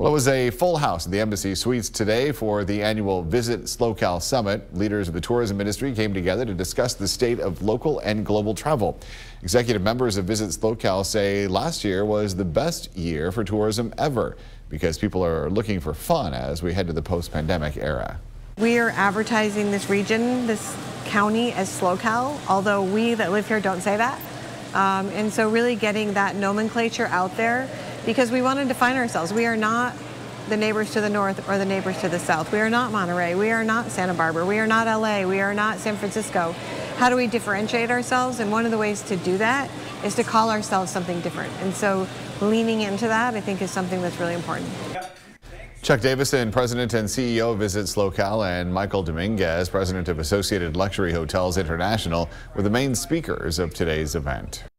Well, it was a full house at the Embassy Suites today for the annual Visit SLO CAL Summit. Leaders of the tourism industry came together to discuss the state of local and global travel. Executive members of Visit SLO CAL say last year was the best year for tourism ever because people are looking for fun as we head to the post-pandemic era. We are advertising this region, this county as SLO CAL, although we that live here don't say that. Um, and so really getting that nomenclature out there because we want to define ourselves. We are not the neighbors to the north or the neighbors to the south. We are not Monterey. We are not Santa Barbara. We are not LA. We are not San Francisco. How do we differentiate ourselves? And one of the ways to do that is to call ourselves something different. And so leaning into that, I think, is something that's really important. Chuck Davison, President and CEO visits Visit SLO CAL, and Michael Dominguez, President of Associated Luxury Hotels International, were the main speakers of today's event.